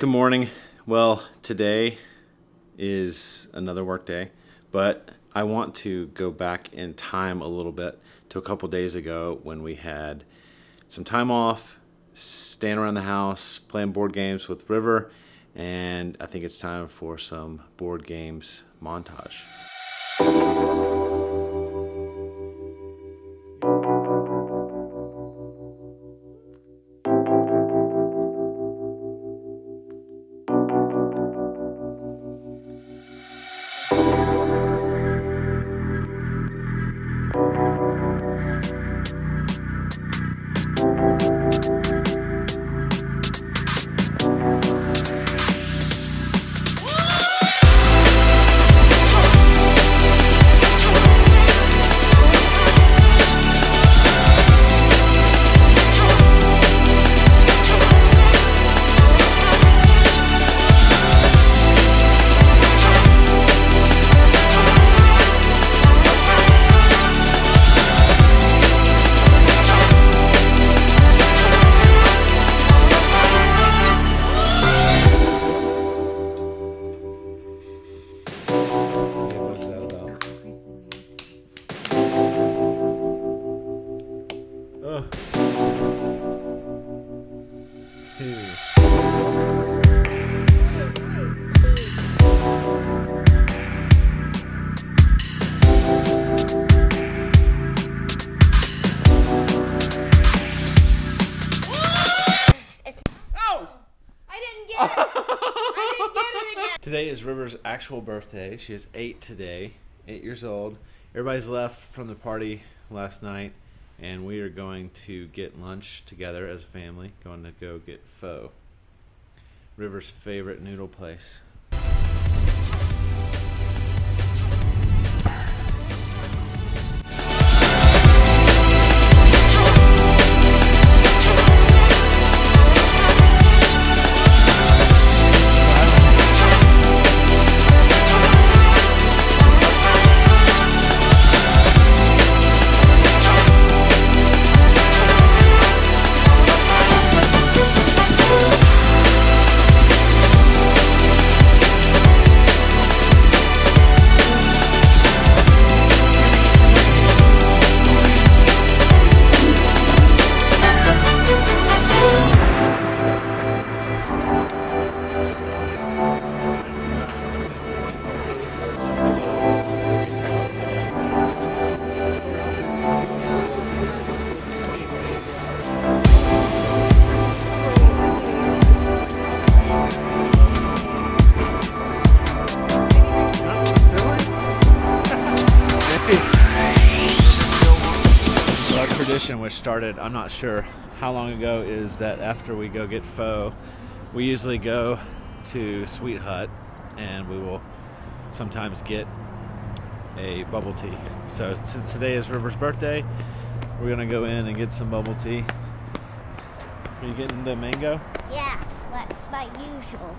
Good morning. Well, today is another work day, but I want to go back in time a little bit to a couple days ago when we had some time off, staying around the house, playing board games with River, and I think it's time for some board games montage. Today is River's actual birthday. She is eight today, eight years old. Everybody's left from the party last night, and we are going to get lunch together as a family. Going to go get pho. River's favorite noodle place. Tradition, which started, I'm not sure how long ago, is that after we go get pho, we usually go to Sweet Hut and we will sometimes get a bubble tea. So, since today is River's birthday, we're gonna go in and get some bubble tea. Are you getting the mango? Yeah, that's my usual.